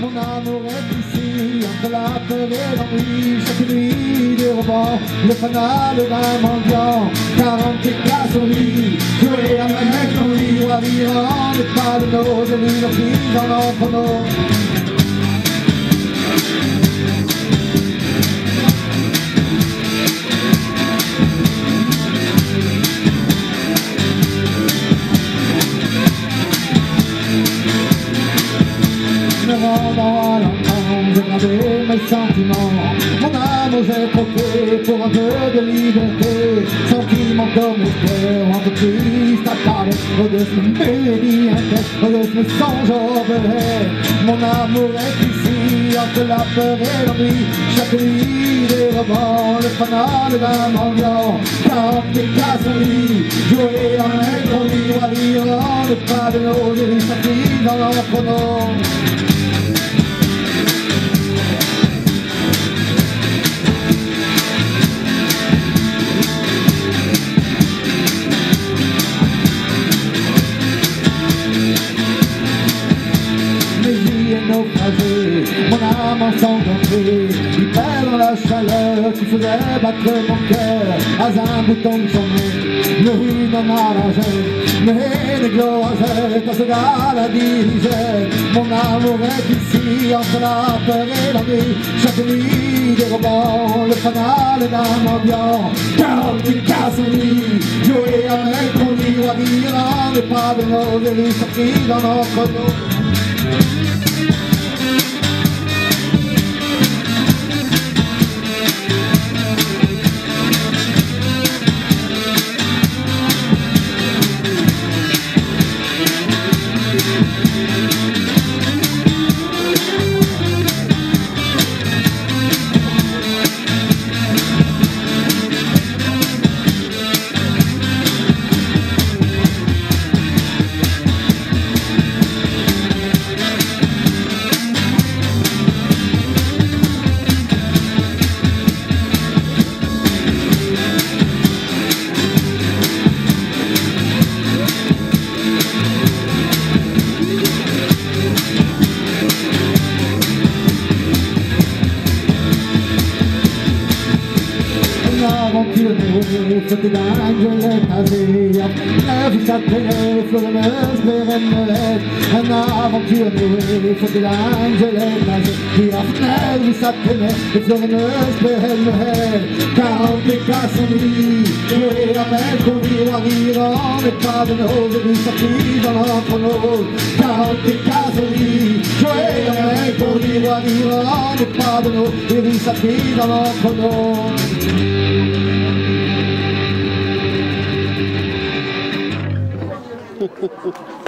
Mon amour est ici, entre la peur et l'ennui Chaque nuit des le fanal d'un mendiant 40 éclats sur lui, jouer avec lui. Ravir n'est pas de nos élus, nos filles dans l'entendre, gardé mes sentiments. Mon âme, j'ai troqué pour un peu de liberté. Sentiment comme espère, un peu. Au-dessus mes médiatés, au-dessus mes songes au Mon amour est ici, entre la peur et l'ennui. Chaque nuit, des romans, le fanal d'un mendiant. Lui, jouer au livre à lire. Le pas de nos illustratifs dans leur chaleur qui faisait battre mon cœur, à un bouton de son nez, le ruine en arrangé, mais les glorieuses, à ce gars la dirigeait, mon amour est ici, entre la peur et l'ennui, chaque nuit des romans, le fanal d'un mendiant, quarante casse nuit, jouer avec mon livre à dire, n'est pas de nos élus sortis dans notre dos. on to the roof at the angel passeer. Love is at the roof of the man's berendelet. An avonturen roof at the angel passeer. Love is at the roof of the man's berendelet. Komplikationer, flera människor vilar vilande kvaden över vissa tvivel har på nåd. Komplikationer, flera människor Urriła miła, nie padną, nie wysadzina na kogo Ho, ho, ho.